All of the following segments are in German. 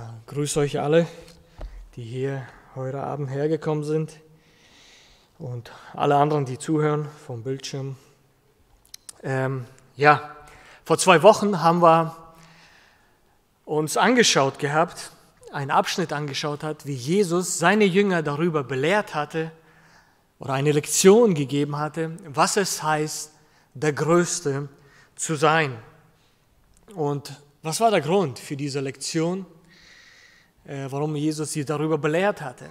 Ja, grüße euch alle, die hier heute Abend hergekommen sind und alle anderen, die zuhören vom Bildschirm. Ähm, ja, vor zwei Wochen haben wir uns angeschaut gehabt, einen Abschnitt angeschaut hat, wie Jesus seine Jünger darüber belehrt hatte oder eine Lektion gegeben hatte, was es heißt, der Größte zu sein. Und was war der Grund für diese Lektion? Äh, warum Jesus sie darüber belehrt hatte.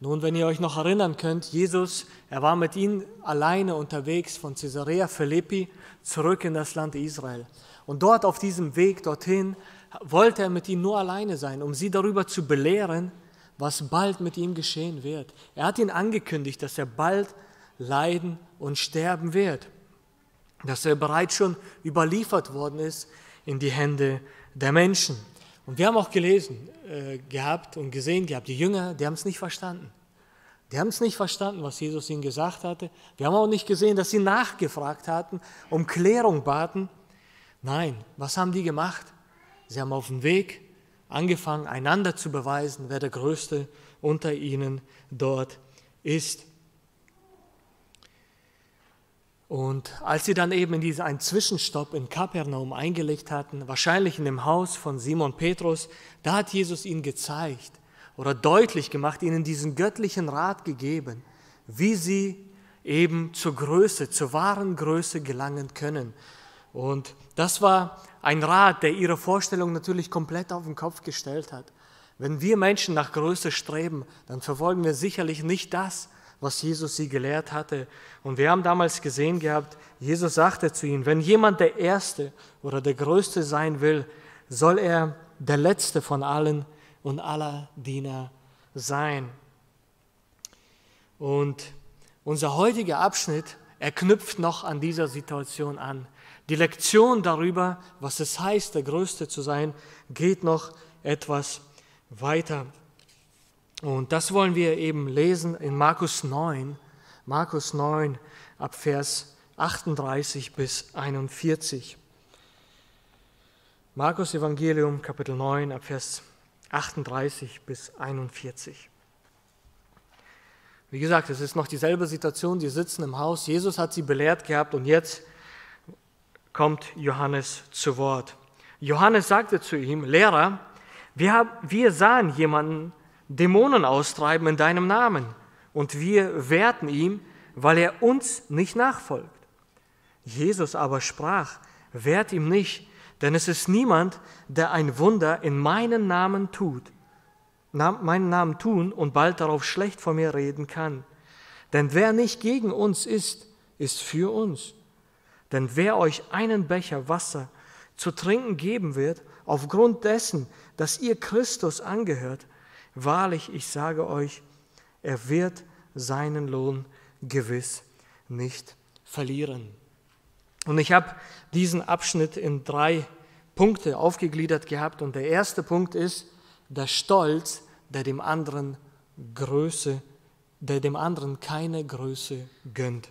Nun, wenn ihr euch noch erinnern könnt, Jesus, er war mit ihnen alleine unterwegs von Caesarea Philippi zurück in das Land Israel. Und dort auf diesem Weg dorthin wollte er mit ihnen nur alleine sein, um sie darüber zu belehren, was bald mit ihm geschehen wird. Er hat ihnen angekündigt, dass er bald leiden und sterben wird, dass er bereits schon überliefert worden ist in die Hände der Menschen. Und wir haben auch gelesen äh, gehabt und gesehen gehabt, die Jünger, die haben es nicht verstanden. Die haben es nicht verstanden, was Jesus ihnen gesagt hatte. Wir haben auch nicht gesehen, dass sie nachgefragt hatten, um Klärung baten. Nein, was haben die gemacht? Sie haben auf dem Weg angefangen, einander zu beweisen, wer der Größte unter ihnen dort ist. Und als sie dann eben in diesen einen Zwischenstopp in Kapernaum eingelegt hatten, wahrscheinlich in dem Haus von Simon Petrus, da hat Jesus ihnen gezeigt oder deutlich gemacht, ihnen diesen göttlichen Rat gegeben, wie sie eben zur Größe, zur wahren Größe gelangen können. Und das war ein Rat, der ihre Vorstellung natürlich komplett auf den Kopf gestellt hat. Wenn wir Menschen nach Größe streben, dann verfolgen wir sicherlich nicht das, was Jesus sie gelehrt hatte. Und wir haben damals gesehen gehabt, Jesus sagte zu ihnen, wenn jemand der Erste oder der Größte sein will, soll er der Letzte von allen und aller Diener sein. Und unser heutiger Abschnitt, er knüpft noch an dieser Situation an. Die Lektion darüber, was es heißt, der Größte zu sein, geht noch etwas weiter. Und das wollen wir eben lesen in Markus 9, Markus 9 ab Vers 38 bis 41. Markus Evangelium Kapitel 9 ab Vers 38 bis 41. Wie gesagt, es ist noch dieselbe Situation, die sitzen im Haus, Jesus hat sie belehrt gehabt und jetzt kommt Johannes zu Wort. Johannes sagte zu ihm, Lehrer, wir, haben, wir sahen jemanden Dämonen austreiben in deinem Namen. Und wir wehrten ihm, weil er uns nicht nachfolgt. Jesus aber sprach, wehrt ihm nicht, denn es ist niemand, der ein Wunder in meinen Namen tut, meinen Namen tun und bald darauf schlecht von mir reden kann. Denn wer nicht gegen uns ist, ist für uns. Denn wer euch einen Becher Wasser zu trinken geben wird, aufgrund dessen, dass ihr Christus angehört, Wahrlich, ich sage euch, er wird seinen Lohn gewiss nicht verlieren. Und ich habe diesen Abschnitt in drei Punkte aufgegliedert gehabt. Und der erste Punkt ist der Stolz, der dem anderen Größe, der dem anderen keine Größe gönnt.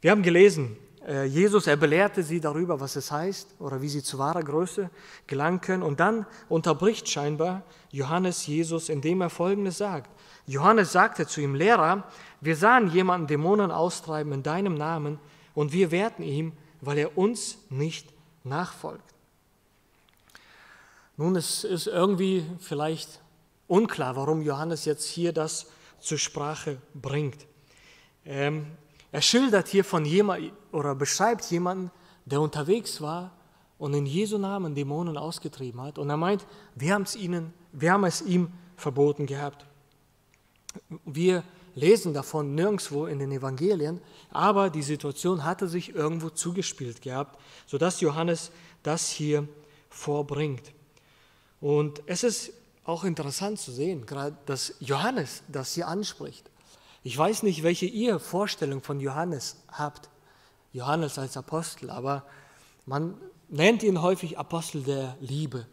Wir haben gelesen, Jesus, er belehrte sie darüber, was es heißt oder wie sie zu wahrer Größe gelangen können. Und dann unterbricht scheinbar Johannes Jesus, indem er Folgendes sagt. Johannes sagte zu ihm, Lehrer, wir sahen jemanden Dämonen austreiben in deinem Namen und wir wehrten ihm, weil er uns nicht nachfolgt. Nun, es ist irgendwie vielleicht unklar, warum Johannes jetzt hier das zur Sprache bringt. Ähm, er schildert hier von jemand oder beschreibt jemanden, der unterwegs war und in Jesu Namen Dämonen ausgetrieben hat. Und er meint, wir, haben's ihnen, wir haben es ihm verboten gehabt. Wir lesen davon nirgendwo in den Evangelien, aber die Situation hatte sich irgendwo zugespielt gehabt, sodass Johannes das hier vorbringt. Und es ist auch interessant zu sehen, gerade dass Johannes das hier anspricht. Ich weiß nicht, welche ihr Vorstellung von Johannes habt, Johannes als Apostel, aber man nennt ihn häufig Apostel der Liebe,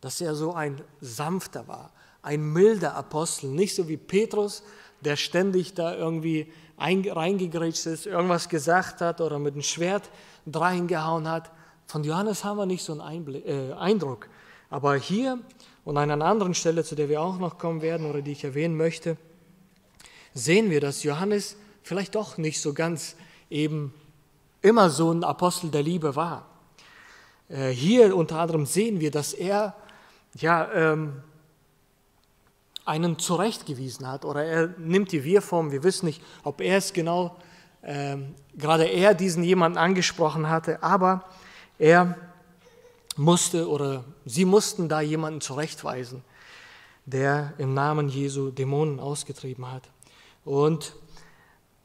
dass er so ein sanfter war, ein milder Apostel, nicht so wie Petrus, der ständig da irgendwie reingegrätscht ist, irgendwas gesagt hat oder mit dem Schwert reingehauen hat. Von Johannes haben wir nicht so einen Einblick, äh, Eindruck. Aber hier und an einer anderen Stelle, zu der wir auch noch kommen werden oder die ich erwähnen möchte, sehen wir, dass Johannes vielleicht doch nicht so ganz eben immer so ein Apostel der Liebe war. Äh, hier unter anderem sehen wir, dass er ja, ähm, einen zurechtgewiesen hat oder er nimmt die Wir-Form. Wir wissen nicht, ob er es genau, ähm, gerade er diesen jemanden angesprochen hatte, aber er musste oder sie mussten da jemanden zurechtweisen, der im Namen Jesu Dämonen ausgetrieben hat. Und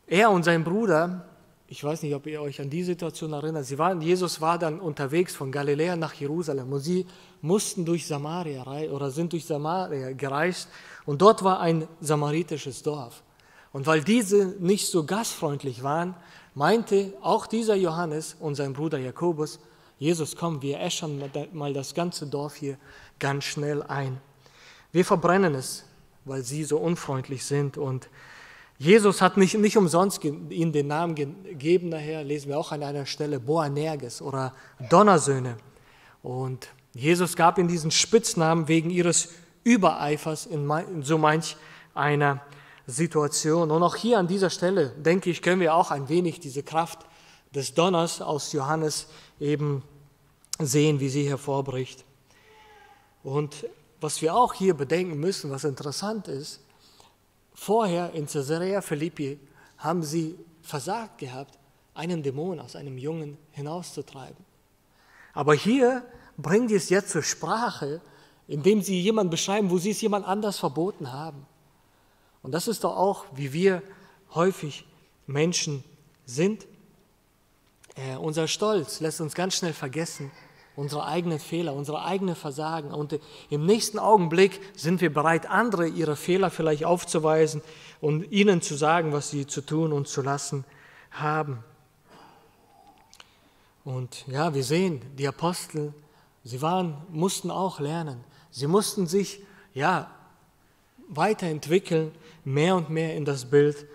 er und sein Bruder, ich weiß nicht, ob ihr euch an die Situation erinnert, sie waren, Jesus war dann unterwegs von Galiläa nach Jerusalem und sie mussten durch Samaria oder sind durch Samaria gereist und dort war ein samaritisches Dorf. Und weil diese nicht so gastfreundlich waren, meinte auch dieser Johannes und sein Bruder Jakobus, Jesus, komm, wir äschern mal das ganze Dorf hier ganz schnell ein. Wir verbrennen es, weil sie so unfreundlich sind. Und Jesus hat nicht, nicht umsonst ihnen den Namen gegeben, daher lesen wir auch an einer Stelle Boanerges oder Donnersöhne. Und Jesus gab ihnen diesen Spitznamen wegen ihres Übereifers in so manch einer Situation. Und auch hier an dieser Stelle, denke ich, können wir auch ein wenig diese Kraft des Donners aus Johannes eben sehen, wie sie hervorbricht. Und was wir auch hier bedenken müssen, was interessant ist, vorher in Caesarea Philippi haben sie versagt gehabt, einen Dämon aus einem Jungen hinauszutreiben. Aber hier bringen sie es jetzt zur Sprache, indem sie jemanden beschreiben, wo sie es jemand anders verboten haben. Und das ist doch auch, wie wir häufig Menschen sind. Äh, unser Stolz lässt uns ganz schnell vergessen, unsere eigenen Fehler, unsere eigenen Versagen. Und im nächsten Augenblick sind wir bereit, andere ihre Fehler vielleicht aufzuweisen und ihnen zu sagen, was sie zu tun und zu lassen haben. Und ja, wir sehen, die Apostel, sie waren, mussten auch lernen. Sie mussten sich ja weiterentwickeln, mehr und mehr in das Bild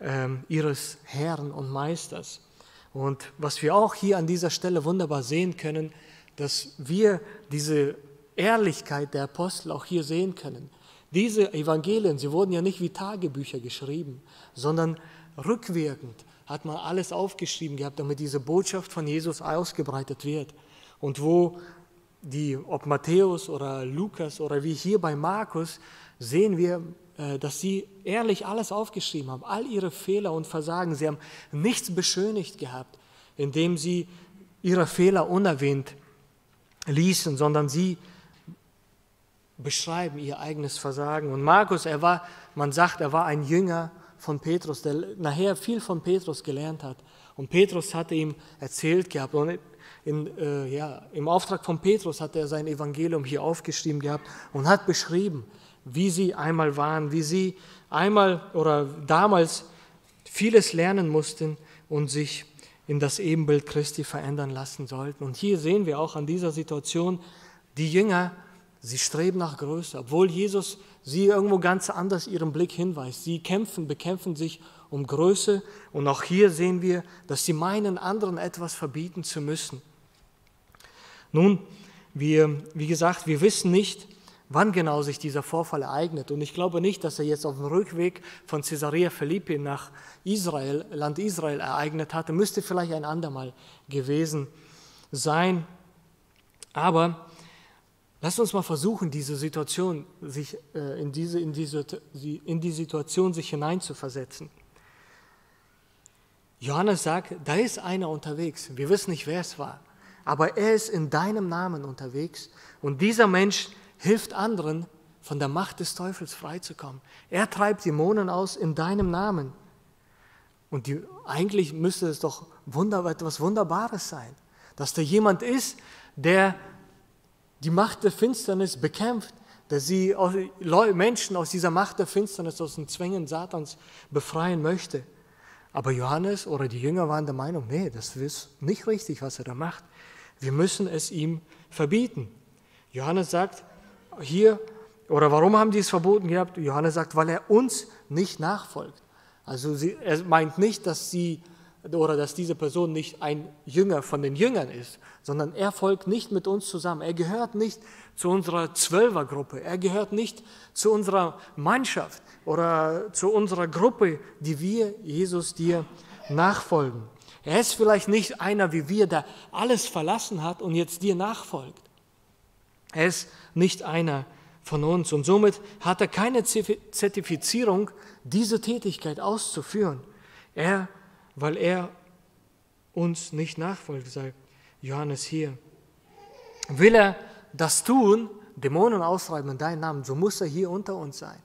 ähm, ihres Herrn und Meisters. Und was wir auch hier an dieser Stelle wunderbar sehen können, dass wir diese Ehrlichkeit der Apostel auch hier sehen können. Diese Evangelien, sie wurden ja nicht wie Tagebücher geschrieben, sondern rückwirkend hat man alles aufgeschrieben gehabt, damit diese Botschaft von Jesus ausgebreitet wird. Und wo die, ob Matthäus oder Lukas oder wie hier bei Markus, sehen wir, äh, dass sie ehrlich alles aufgeschrieben haben, all ihre Fehler und Versagen. Sie haben nichts beschönigt gehabt, indem sie ihre Fehler unerwähnt ließen, sondern sie beschreiben ihr eigenes Versagen. Und Markus, er war, man sagt, er war ein Jünger von Petrus, der nachher viel von Petrus gelernt hat. Und Petrus hatte ihm erzählt gehabt. Und in, äh, ja, im Auftrag von Petrus hat er sein Evangelium hier aufgeschrieben gehabt und hat beschrieben, wie sie einmal waren, wie sie einmal oder damals vieles lernen mussten und sich in das Ebenbild Christi verändern lassen sollten. Und hier sehen wir auch an dieser Situation, die Jünger, sie streben nach Größe, obwohl Jesus sie irgendwo ganz anders ihren Blick hinweist. Sie kämpfen, bekämpfen sich um Größe und auch hier sehen wir, dass sie meinen, anderen etwas verbieten zu müssen. Nun, wir, wie gesagt, wir wissen nicht, wann genau sich dieser Vorfall ereignet. Und ich glaube nicht, dass er jetzt auf dem Rückweg von Caesarea Philippi nach Israel, Land Israel ereignet hatte. Müsste vielleicht ein andermal gewesen sein. Aber lasst uns mal versuchen, diese Situation, sich, äh, in, diese, in, diese, in die Situation sich hineinzuversetzen. Johannes sagt, da ist einer unterwegs. Wir wissen nicht, wer es war. Aber er ist in deinem Namen unterwegs. Und dieser Mensch hilft anderen, von der Macht des Teufels freizukommen. Er treibt Dämonen aus in deinem Namen. Und die, eigentlich müsste es doch wunder, etwas Wunderbares sein, dass da jemand ist, der die Macht der Finsternis bekämpft, der sie Menschen aus dieser Macht der Finsternis, aus den Zwängen Satans befreien möchte. Aber Johannes oder die Jünger waren der Meinung, nee, das ist nicht richtig, was er da macht. Wir müssen es ihm verbieten. Johannes sagt, hier, oder warum haben die es verboten gehabt? Johannes sagt, weil er uns nicht nachfolgt. Also sie, er meint nicht, dass sie oder dass diese Person nicht ein Jünger von den Jüngern ist, sondern er folgt nicht mit uns zusammen. Er gehört nicht zu unserer Zwölfergruppe. Er gehört nicht zu unserer Mannschaft oder zu unserer Gruppe, die wir, Jesus, dir nachfolgen. Er ist vielleicht nicht einer wie wir, der alles verlassen hat und jetzt dir nachfolgt. Er ist nicht einer von uns und somit hat er keine Zertifizierung, diese Tätigkeit auszuführen. Er weil er uns nicht nachfolgt, sagt Johannes hier. Will er das tun, Dämonen ausreiben in deinem Namen, so muss er hier unter uns sein.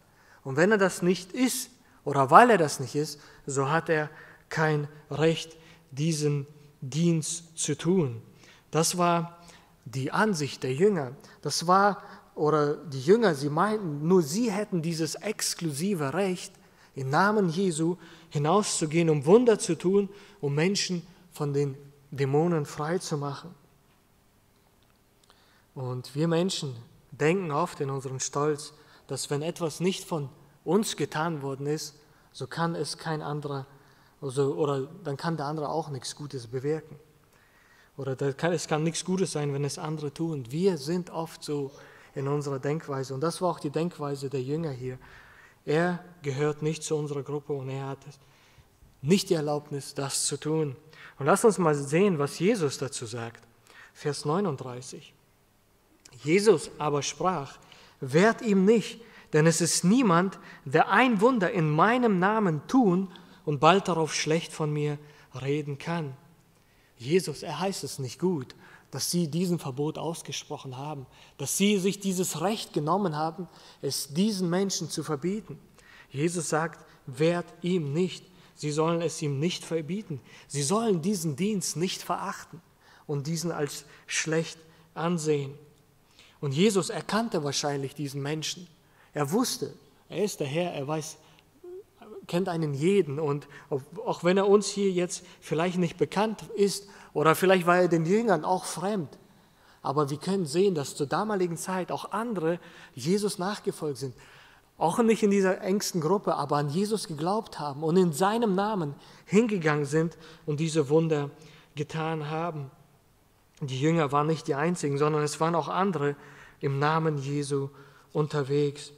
Und wenn er das nicht ist, oder weil er das nicht ist, so hat er kein Recht, diesen Dienst zu tun. Das war die Ansicht der Jünger. Das war, oder die Jünger, sie meinten, nur sie hätten dieses exklusive Recht, im Namen Jesu hinauszugehen, um Wunder zu tun, um Menschen von den Dämonen frei zu machen. Und wir Menschen denken oft in unserem Stolz, dass wenn etwas nicht von uns getan worden ist, so kann es kein anderer, also, oder dann kann der andere auch nichts Gutes bewirken. Oder kann, es kann nichts Gutes sein, wenn es andere tun. Wir sind oft so in unserer Denkweise. Und das war auch die Denkweise der Jünger hier. Er gehört nicht zu unserer Gruppe und er hat nicht die Erlaubnis, das zu tun. Und lass uns mal sehen, was Jesus dazu sagt. Vers 39. Jesus aber sprach, wehrt ihm nicht, denn es ist niemand, der ein Wunder in meinem Namen tun und bald darauf schlecht von mir reden kann. Jesus, er heißt es nicht gut, dass sie diesen Verbot ausgesprochen haben, dass sie sich dieses Recht genommen haben, es diesen Menschen zu verbieten. Jesus sagt, wehrt ihm nicht. Sie sollen es ihm nicht verbieten. Sie sollen diesen Dienst nicht verachten und diesen als schlecht ansehen. Und Jesus erkannte wahrscheinlich diesen Menschen. Er wusste, er ist der Herr, er weiß, kennt einen jeden. Und auch wenn er uns hier jetzt vielleicht nicht bekannt ist oder vielleicht war er den Jüngern auch fremd. Aber wir können sehen, dass zur damaligen Zeit auch andere Jesus nachgefolgt sind. Auch nicht in dieser engsten Gruppe, aber an Jesus geglaubt haben und in seinem Namen hingegangen sind und diese Wunder getan haben. Die Jünger waren nicht die einzigen, sondern es waren auch andere im Namen Jesu unterwegs.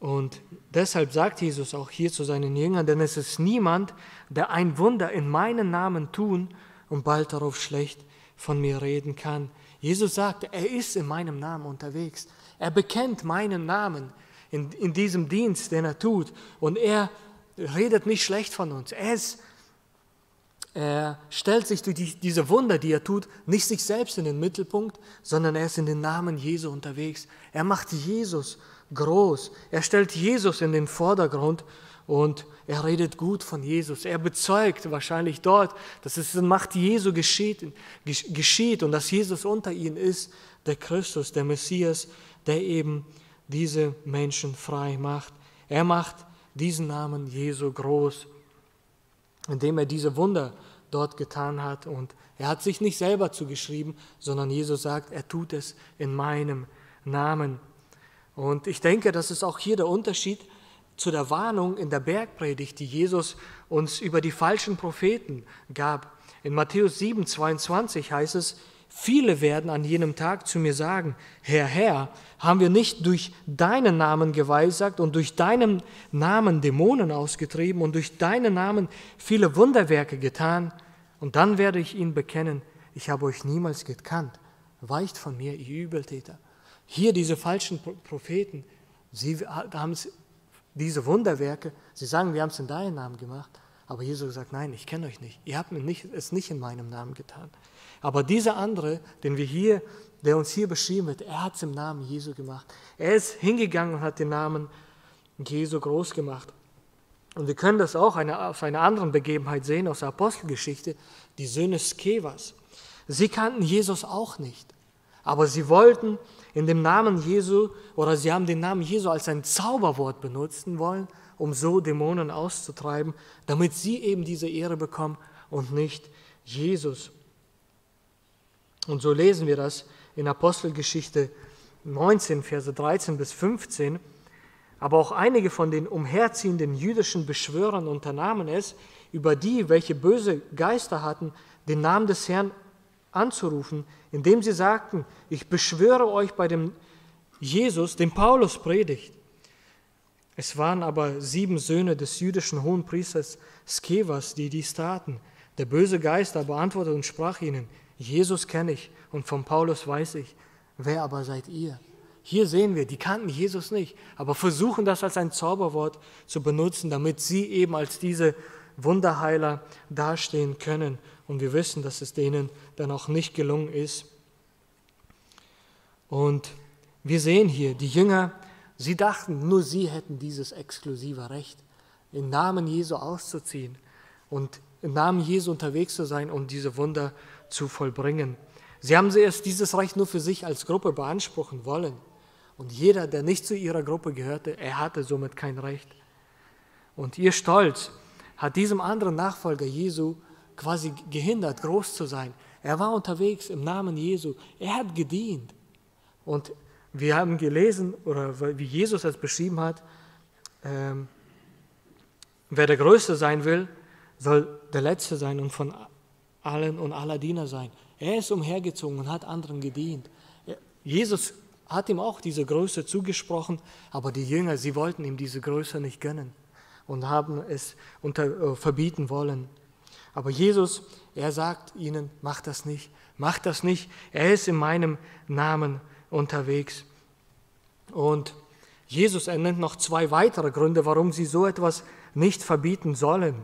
Und deshalb sagt Jesus auch hier zu seinen Jüngern, denn es ist niemand, der ein Wunder in meinem Namen tun und bald darauf schlecht von mir reden kann. Jesus sagt, er ist in meinem Namen unterwegs. Er bekennt meinen Namen in, in diesem Dienst, den er tut. Und er redet nicht schlecht von uns. Er, ist, er stellt sich durch die, diese Wunder, die er tut, nicht sich selbst in den Mittelpunkt, sondern er ist in den Namen Jesu unterwegs. Er macht Jesus groß. Er stellt Jesus in den Vordergrund und er redet gut von Jesus. Er bezeugt wahrscheinlich dort, dass es in Macht Jesu geschieht, geschieht und dass Jesus unter ihnen ist, der Christus, der Messias, der eben diese Menschen frei macht. Er macht diesen Namen Jesu groß, indem er diese Wunder dort getan hat. Und er hat sich nicht selber zugeschrieben, sondern Jesus sagt, er tut es in meinem Namen. Und ich denke, das ist auch hier der Unterschied zu der Warnung in der Bergpredigt, die Jesus uns über die falschen Propheten gab. In Matthäus 7, 22 heißt es, Viele werden an jenem Tag zu mir sagen, Herr, Herr, haben wir nicht durch deinen Namen geweissagt und durch deinen Namen Dämonen ausgetrieben und durch deinen Namen viele Wunderwerke getan? Und dann werde ich ihnen bekennen, ich habe euch niemals gekannt. Weicht von mir, ihr Übeltäter. Hier diese falschen Propheten, sie haben diese Wunderwerke, sie sagen, wir haben es in deinem Namen gemacht, aber Jesus sagt, nein, ich kenne euch nicht. Ihr habt es nicht in meinem Namen getan. Aber dieser andere, den wir hier, der uns hier beschrieben wird, er hat es im Namen Jesu gemacht. Er ist hingegangen und hat den Namen Jesu groß gemacht. Und wir können das auch eine, auf einer anderen Begebenheit sehen aus der Apostelgeschichte, die Söhne Skevas. Sie kannten Jesus auch nicht, aber sie wollten in dem Namen Jesu oder sie haben den Namen Jesu als ein Zauberwort benutzen wollen, um so Dämonen auszutreiben, damit sie eben diese Ehre bekommen und nicht Jesus. Und so lesen wir das in Apostelgeschichte 19, Verse 13 bis 15. aber auch einige von den umherziehenden jüdischen Beschwörern unternahmen es, über die, welche böse Geister hatten, den Namen des Herrn anzurufen, indem sie sagten, ich beschwöre euch bei dem Jesus, dem Paulus predigt. Es waren aber sieben Söhne des jüdischen Hohenpriesters Skevas, die dies taten. Der böse Geist aber antwortete und sprach ihnen, Jesus kenne ich und von Paulus weiß ich, wer aber seid ihr? Hier sehen wir, die kannten Jesus nicht, aber versuchen das als ein Zauberwort zu benutzen, damit sie eben als diese Wunderheiler dastehen können. Und wir wissen, dass es denen dann auch nicht gelungen ist. Und wir sehen hier, die Jünger, sie dachten, nur sie hätten dieses exklusive Recht, im Namen Jesu auszuziehen und im Namen Jesu unterwegs zu sein und diese Wunder zu vollbringen. Sie haben erst dieses Recht nur für sich als Gruppe beanspruchen wollen. Und jeder, der nicht zu ihrer Gruppe gehörte, er hatte somit kein Recht. Und ihr Stolz hat diesem anderen Nachfolger Jesu quasi gehindert, groß zu sein. Er war unterwegs im Namen Jesu. Er hat gedient. Und wir haben gelesen, oder wie Jesus es beschrieben hat, ähm, wer der Größte sein will, soll der Letzte sein und von allen und aller Diener sein. Er ist umhergezogen und hat anderen gedient. Jesus hat ihm auch diese Größe zugesprochen, aber die Jünger, sie wollten ihm diese Größe nicht gönnen und haben es unter, äh, verbieten wollen. Aber Jesus, er sagt ihnen, macht das nicht, macht das nicht. Er ist in meinem Namen unterwegs. Und Jesus er nennt noch zwei weitere Gründe, warum sie so etwas nicht verbieten sollen.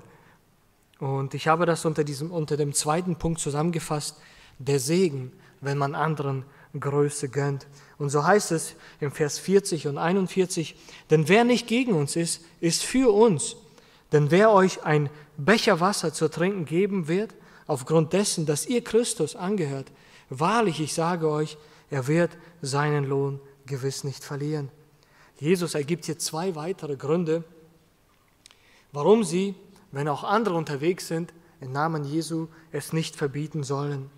Und ich habe das unter, diesem, unter dem zweiten Punkt zusammengefasst, der Segen, wenn man anderen Größe gönnt. Und so heißt es im Vers 40 und 41, denn wer nicht gegen uns ist, ist für uns. Denn wer euch ein Becher Wasser zu trinken geben wird, aufgrund dessen, dass ihr Christus angehört, wahrlich, ich sage euch, er wird seinen Lohn gewiss nicht verlieren. Jesus ergibt hier zwei weitere Gründe, warum sie, wenn auch andere unterwegs sind, im Namen Jesu es nicht verbieten sollen.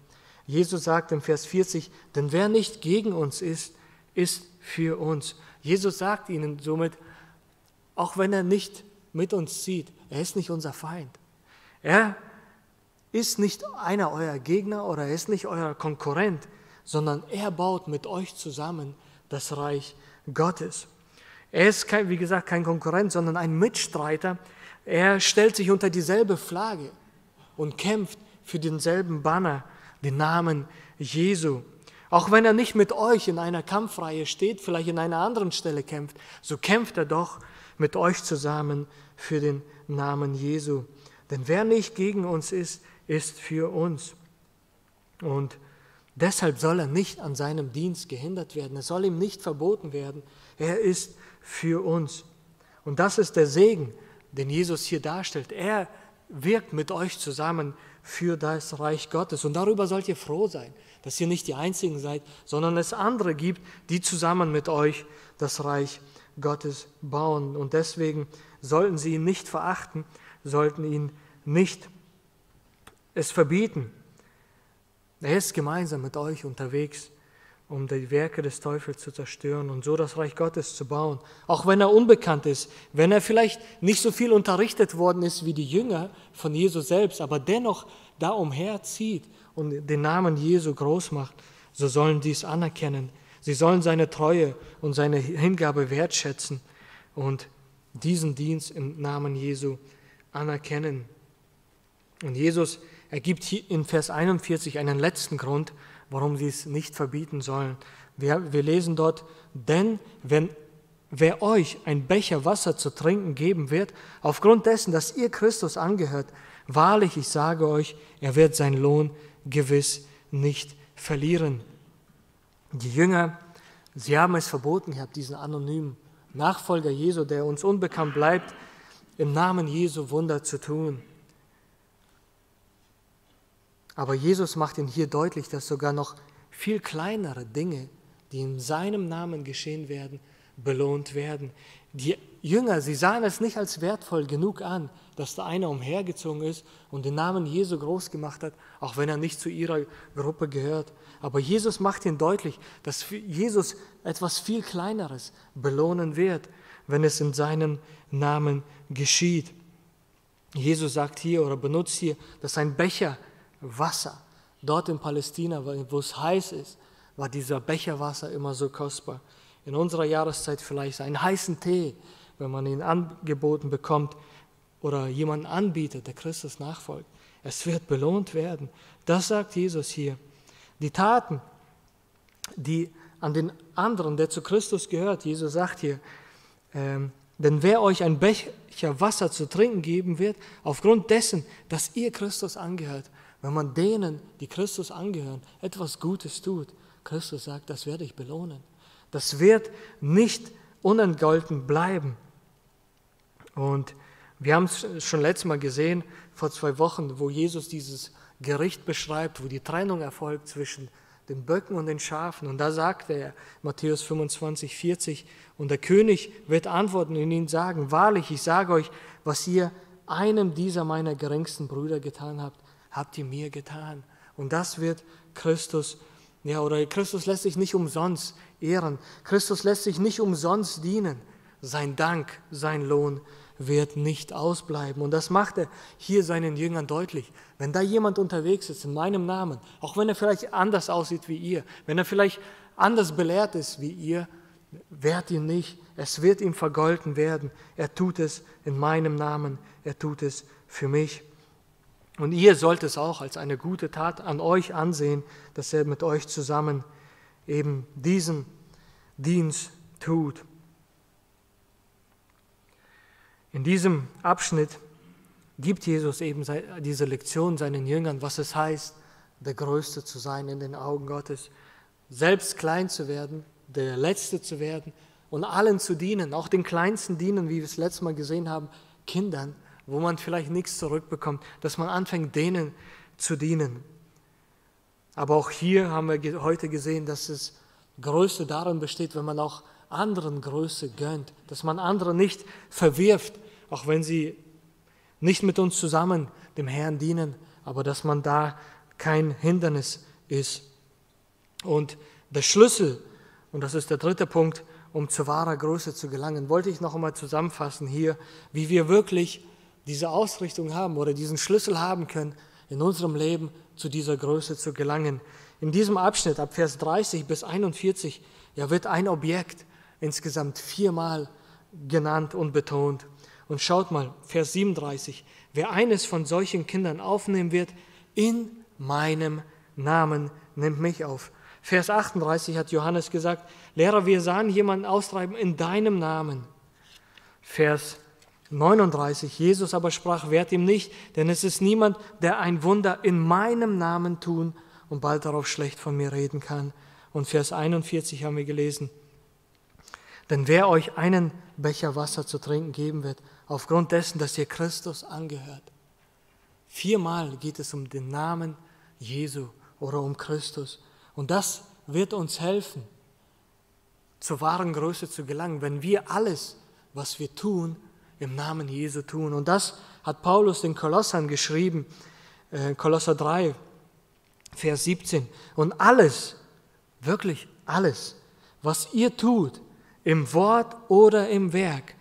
Jesus sagt im Vers 40, denn wer nicht gegen uns ist, ist für uns. Jesus sagt ihnen somit, auch wenn er nicht mit uns zieht, er ist nicht unser Feind. Er ist nicht einer eurer Gegner oder er ist nicht euer Konkurrent, sondern er baut mit euch zusammen das Reich Gottes. Er ist, kein, wie gesagt, kein Konkurrent, sondern ein Mitstreiter. Er stellt sich unter dieselbe Flagge und kämpft für denselben Banner, den Namen Jesu. Auch wenn er nicht mit euch in einer Kampfreihe steht, vielleicht in einer anderen Stelle kämpft, so kämpft er doch mit euch zusammen für den Namen Jesu. Denn wer nicht gegen uns ist, ist für uns. Und deshalb soll er nicht an seinem Dienst gehindert werden. Es soll ihm nicht verboten werden. Er ist für uns. Und das ist der Segen, den Jesus hier darstellt. Er wirkt mit euch zusammen für das Reich Gottes. Und darüber sollt ihr froh sein, dass ihr nicht die Einzigen seid, sondern es andere gibt, die zusammen mit euch das Reich Gottes bauen. Und deswegen sollten sie ihn nicht verachten, sollten ihn nicht es verbieten. Er ist gemeinsam mit euch unterwegs um die Werke des Teufels zu zerstören und so das Reich Gottes zu bauen. Auch wenn er unbekannt ist, wenn er vielleicht nicht so viel unterrichtet worden ist wie die Jünger von Jesus selbst, aber dennoch da umherzieht und den Namen Jesu groß macht, so sollen die es anerkennen. Sie sollen seine Treue und seine Hingabe wertschätzen und diesen Dienst im Namen Jesu anerkennen. Und Jesus ergibt hier in Vers 41 einen letzten Grund, warum sie es nicht verbieten sollen. Wir, wir lesen dort, denn wenn wer euch ein Becher Wasser zu trinken geben wird, aufgrund dessen, dass ihr Christus angehört, wahrlich, ich sage euch, er wird seinen Lohn gewiss nicht verlieren. Die Jünger, sie haben es verboten, ihr habt diesen anonymen Nachfolger Jesu, der uns unbekannt bleibt, im Namen Jesu Wunder zu tun. Aber Jesus macht ihnen hier deutlich, dass sogar noch viel kleinere Dinge, die in seinem Namen geschehen werden, belohnt werden. Die Jünger, sie sahen es nicht als wertvoll genug an, dass da einer umhergezogen ist und den Namen Jesu groß gemacht hat, auch wenn er nicht zu ihrer Gruppe gehört. Aber Jesus macht ihnen deutlich, dass Jesus etwas viel Kleineres belohnen wird. wenn es in seinem Namen geschieht. Jesus sagt hier oder benutzt hier, dass ein Becher Wasser dort in Palästina, wo es heiß ist, war dieser Becher Wasser immer so kostbar. In unserer Jahreszeit vielleicht einen heißen Tee, wenn man ihn angeboten bekommt oder jemanden anbietet, der Christus nachfolgt. Es wird belohnt werden. Das sagt Jesus hier. Die Taten, die an den anderen, der zu Christus gehört, Jesus sagt hier, ähm, denn wer euch ein Becher Wasser zu trinken geben wird, aufgrund dessen, dass ihr Christus angehört, wenn man denen, die Christus angehören, etwas Gutes tut, Christus sagt, das werde ich belohnen. Das wird nicht unentgolten bleiben. Und wir haben es schon letztes Mal gesehen, vor zwei Wochen, wo Jesus dieses Gericht beschreibt, wo die Trennung erfolgt zwischen den Böcken und den Schafen. Und da sagt er, Matthäus 25, 40, und der König wird antworten und ihnen sagen, wahrlich, ich sage euch, was ihr einem dieser meiner geringsten Brüder getan habt, habt ihr mir getan. Und das wird Christus, ja, oder Christus lässt sich nicht umsonst ehren. Christus lässt sich nicht umsonst dienen. Sein Dank, sein Lohn wird nicht ausbleiben. Und das macht er hier seinen Jüngern deutlich. Wenn da jemand unterwegs ist in meinem Namen, auch wenn er vielleicht anders aussieht wie ihr, wenn er vielleicht anders belehrt ist wie ihr, wehrt ihn nicht. Es wird ihm vergolten werden. Er tut es in meinem Namen. Er tut es für mich. Und ihr sollt es auch als eine gute Tat an euch ansehen, dass er mit euch zusammen eben diesen Dienst tut. In diesem Abschnitt gibt Jesus eben diese Lektion seinen Jüngern, was es heißt, der Größte zu sein in den Augen Gottes, selbst klein zu werden, der Letzte zu werden und allen zu dienen, auch den Kleinsten dienen, wie wir es letztes Mal gesehen haben, Kindern, wo man vielleicht nichts zurückbekommt, dass man anfängt, denen zu dienen. Aber auch hier haben wir heute gesehen, dass es Größe darin besteht, wenn man auch anderen Größe gönnt, dass man andere nicht verwirft, auch wenn sie nicht mit uns zusammen dem Herrn dienen, aber dass man da kein Hindernis ist. Und der Schlüssel, und das ist der dritte Punkt, um zu wahrer Größe zu gelangen, wollte ich noch einmal zusammenfassen hier, wie wir wirklich diese Ausrichtung haben oder diesen Schlüssel haben können, in unserem Leben zu dieser Größe zu gelangen. In diesem Abschnitt ab Vers 30 bis 41 ja, wird ein Objekt insgesamt viermal genannt und betont. Und schaut mal, Vers 37, wer eines von solchen Kindern aufnehmen wird, in meinem Namen nimmt mich auf. Vers 38 hat Johannes gesagt, Lehrer, wir sahen jemanden austreiben in deinem Namen. Vers 39. Jesus aber sprach, wehrt ihm nicht, denn es ist niemand, der ein Wunder in meinem Namen tun und bald darauf schlecht von mir reden kann. Und Vers 41 haben wir gelesen. Denn wer euch einen Becher Wasser zu trinken geben wird, aufgrund dessen, dass ihr Christus angehört. Viermal geht es um den Namen Jesu oder um Christus. Und das wird uns helfen, zur wahren Größe zu gelangen, wenn wir alles, was wir tun, im Namen Jesu tun. Und das hat Paulus den Kolossern geschrieben, äh, Kolosser 3, Vers 17. Und alles, wirklich alles, was ihr tut, im Wort oder im Werk,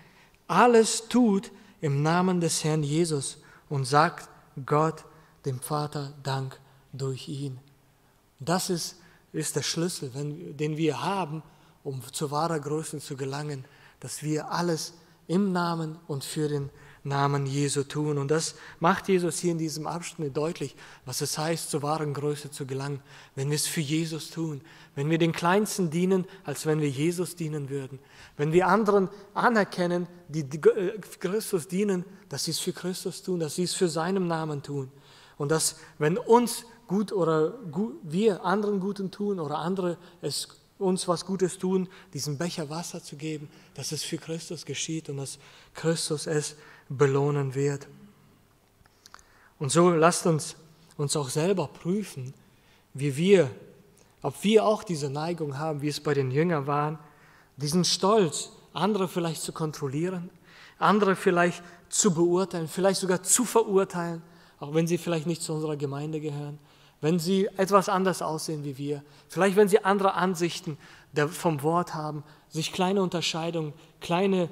alles tut im Namen des Herrn Jesus und sagt Gott, dem Vater, Dank durch ihn. Das ist, ist der Schlüssel, wenn, den wir haben, um zur wahrer Größe zu gelangen, dass wir alles im Namen und für den Namen Jesu tun. Und das macht Jesus hier in diesem Abschnitt deutlich, was es heißt, zur wahren Größe zu gelangen, wenn wir es für Jesus tun, wenn wir den Kleinsten dienen, als wenn wir Jesus dienen würden, wenn wir anderen anerkennen, die äh, Christus dienen, dass sie es für Christus tun, dass sie es für seinen Namen tun. Und dass, wenn uns gut oder gut, wir anderen Guten tun oder andere es uns was Gutes tun, diesen Becher Wasser zu geben, dass es für Christus geschieht und dass Christus es belohnen wird. Und so lasst uns uns auch selber prüfen, wie wir, ob wir auch diese Neigung haben, wie es bei den Jüngern waren, diesen Stolz, andere vielleicht zu kontrollieren, andere vielleicht zu beurteilen, vielleicht sogar zu verurteilen, auch wenn sie vielleicht nicht zu unserer Gemeinde gehören wenn sie etwas anders aussehen wie wir, vielleicht wenn sie andere Ansichten vom Wort haben, sich kleine Unterscheidungen, kleine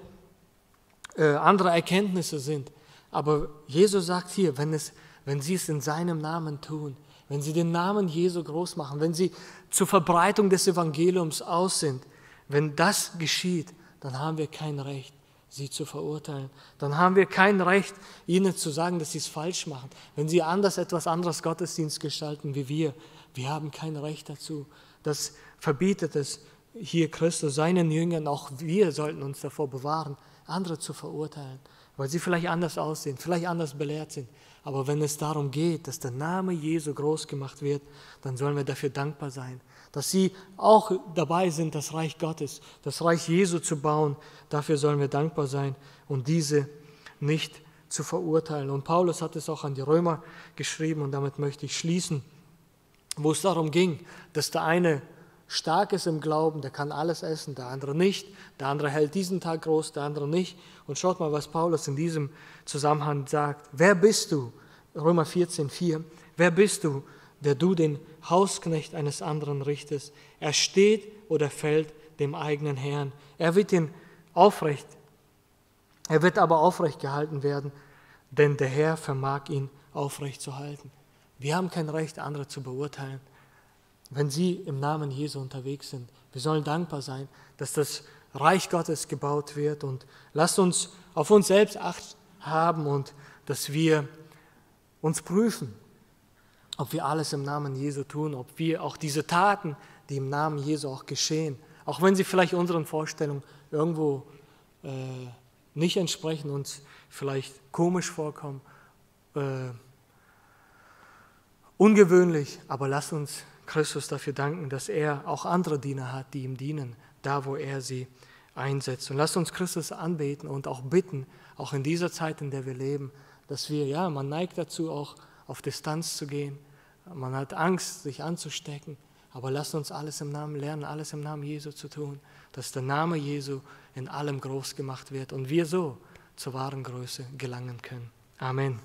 äh, andere Erkenntnisse sind. Aber Jesus sagt hier, wenn, es, wenn sie es in seinem Namen tun, wenn sie den Namen Jesu groß machen, wenn sie zur Verbreitung des Evangeliums aus sind, wenn das geschieht, dann haben wir kein Recht, sie zu verurteilen. Dann haben wir kein Recht, ihnen zu sagen, dass sie es falsch machen. Wenn sie anders etwas anderes Gottesdienst gestalten wie wir, wir haben kein Recht dazu. Das verbietet es hier Christus seinen Jüngern, auch wir sollten uns davor bewahren, andere zu verurteilen, weil sie vielleicht anders aussehen, vielleicht anders belehrt sind. Aber wenn es darum geht, dass der Name Jesu groß gemacht wird, dann sollen wir dafür dankbar sein, dass sie auch dabei sind, das Reich Gottes, das Reich Jesu zu bauen. Dafür sollen wir dankbar sein und diese nicht zu verurteilen. Und Paulus hat es auch an die Römer geschrieben und damit möchte ich schließen, wo es darum ging, dass der eine stark ist im Glauben, der kann alles essen, der andere nicht, der andere hält diesen Tag groß, der andere nicht. Und schaut mal, was Paulus in diesem Zusammenhang sagt. Wer bist du? Römer 14, 4. Wer bist du, der du den Hausknecht eines anderen richtest? Er steht oder fällt dem eigenen Herrn. Er wird ihn aufrecht, er wird aber aufrecht gehalten werden, denn der Herr vermag ihn aufrecht zu halten. Wir haben kein Recht, andere zu beurteilen wenn sie im Namen Jesu unterwegs sind. Wir sollen dankbar sein, dass das Reich Gottes gebaut wird und lasst uns auf uns selbst Acht haben und dass wir uns prüfen, ob wir alles im Namen Jesu tun, ob wir auch diese Taten, die im Namen Jesu auch geschehen, auch wenn sie vielleicht unseren Vorstellungen irgendwo äh, nicht entsprechen, uns vielleicht komisch vorkommen, äh, ungewöhnlich, aber lasst uns Christus dafür danken, dass er auch andere Diener hat, die ihm dienen, da wo er sie einsetzt. Und lasst uns Christus anbeten und auch bitten, auch in dieser Zeit, in der wir leben, dass wir, ja, man neigt dazu auch auf Distanz zu gehen. Man hat Angst, sich anzustecken. Aber lasst uns alles im Namen lernen, alles im Namen Jesu zu tun, dass der Name Jesu in allem groß gemacht wird und wir so zur wahren Größe gelangen können. Amen.